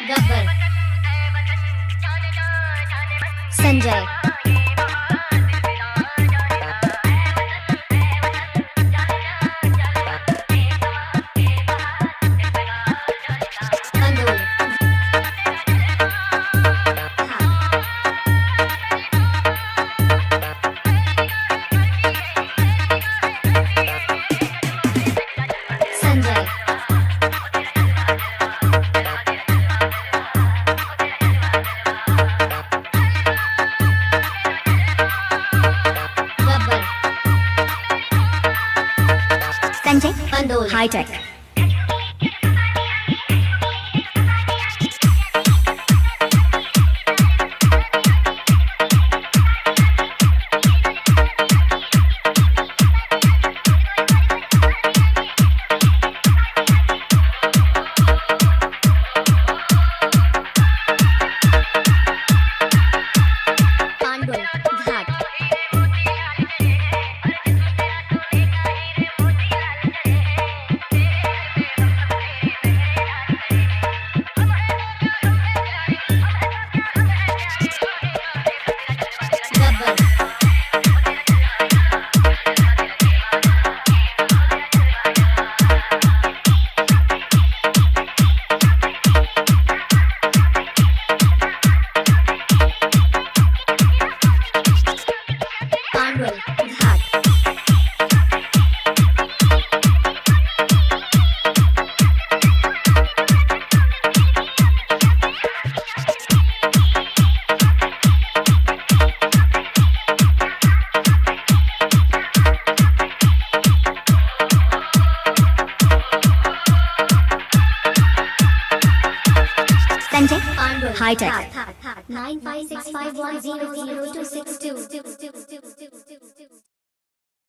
Gabbar. Sanjay. high tech. Sanjay. High tech. Nine five six five one zero zero two six two.